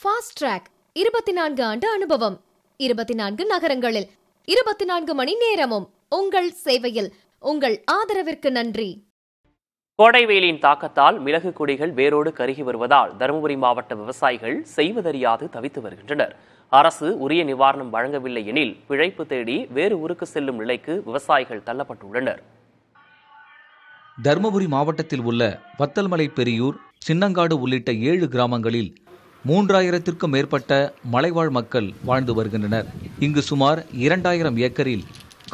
Fast track இருபத்தி நான்கு ஆண்டு அனுபவம். இருபத்தி நான்கு நகரங்களில் இருபத்தி நான்கு மணி நேரமும் உங்கள் சேவையில் உங்கள் ஆதரவிற்கு நன்றி. கோடை வெயிலின் தாக்கத்தால் மிளகு கொடிகள் வேரோடு கருகி வருவதால் தருமபுரி மாவட்ட விவசாயிகள் செய்வதறியாது தவித்து வருகின்றனர். அரசு உரிய நிவாரணம் வழங்கவில்லை எனில் பிழைப்பு தேடி வேறு ஊருக்கு செல்லும் நிலைக்கு விவசாயிகள் தள்ளப்பட்டுள்ளனர். தருமபுரி மாவட்டத்தில் உள்ள வத்தல்மலை பெரியூர் சின்னங்காடு உள்ளிட்ட ஏழு கிராமங்களில் மூன்றாயிரத்திற்கும் மேற்பட்ட மலைவாழ் மக்கள் வாழ்ந்து வருகின்றனர். இங்கு சுமார் இரண்டாயிரம் ஏக்கரில்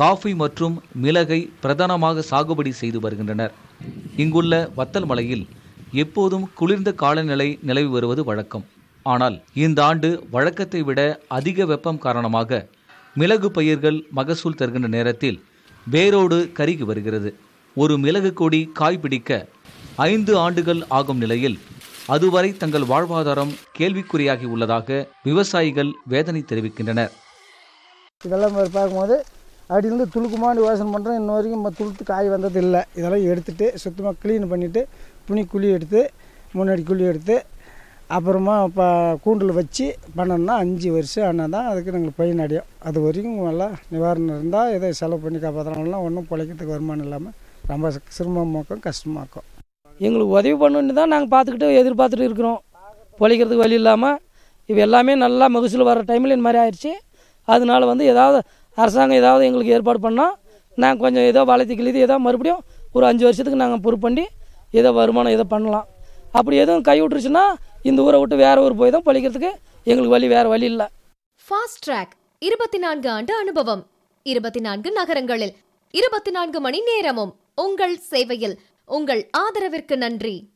காஃபி மற்றும் மிளகை பிரதானமாக சாகுபடி செய்து வருகின்றனர். இங்குள்ள வத்தல் மலையில் எப்போதும் குளிர்ந்த காலநிலை நிலவி வருவது வழக்கம். ஆனால் இந்த ஆண்டு வழக்கத்தை விட அதிக வெப்பம் காரணமாக மிளகு பயிர்கள் மகசூல் தருகின்ற நேரத்தில் வேரோடு கருகி வருகிறது. ஒரு மிளகு கொடி காய் பிடிக்க ஐந்து ஆண்டுகள் ஆகும் நிலையில் அதுவரை தங்கள் வாழ்வாதாரம் கேள்விக்குறியாகி உள்ளதாக விவசாயிகள் வேதனை தெரிவிக்கின்றனர். இதெல்லாம் பார்க்கும்போது அப்படிருந்து துளுக்குமாண்டு யோசனை பண்ணுறோம் இன்ன வரைக்கும் நம்ம துளுத்து காய் வந்தது இல்லை. இதெல்லாம் எடுத்துட்டு சுத்தமாக க்ளீன் பண்ணிவிட்டு புனி குழி எடுத்து முன்னாடி குழி எடுத்து அப்புறமா இப்போ கூண்டில் வச்சு பண்ணோம்னா அஞ்சு வருஷம் ஆனால் தான் அதுக்கு நாங்கள் பயிர் அடையும். அது வரைக்கும் நல்லா நிவாரணம் இருந்தால் எதை செலவு பண்ணி காப்பாற்றுறாங்கன்னா ஒன்றும் பிழைக்கிறதுக்கு வருமானம் இல்லாமல் ரொம்ப சிரமமாக்கும் கஷ்டமாக்கும். எங்களுக்கு உதவி பண்ணுன்னு தான் நாங்கள் பார்த்துக்கிட்டு எதிர்பார்த்துட்டு இருக்கிறோம். பொழைக்கிறதுக்கு வழி இல்லாமல் இப்போ எல்லாமே நல்லா மகசூல் வர டைமில் இந்த மாதிரி ஆயிடுச்சு. அதனால வந்து ஏதாவது அரசாங்கம் ஏதாவது எங்களுக்கு ஏற்பாடு பண்ணால் நாங்கள் கொஞ்சம் ஏதோ வளர்த்தி கிழித்து ஏதோ மறுபடியும் ஒரு அஞ்சு வருஷத்துக்கு நாங்கள் பொறுப்பு பண்ணி ஏதோ வருமானம் ஏதோ பண்ணலாம். அப்படி எதுவும் கை விட்டுருச்சுன்னா இந்த ஊரை விட்டு வேறு ஊர் போய் தான் பழிக்கிறதுக்கு எங்களுக்கு வழி வேறு வழி இல்லை. ஃபாஸ்ட் ட்ராக் இருபத்தி நான்கு ஆண்டு அனுபவம். இருபத்தி நான்கு நகரங்களில் இருபத்தி நான்கு மணி நேரமும் உங்கள் சேவையில் உங்கள் ஆதரவிற்கு நன்றி.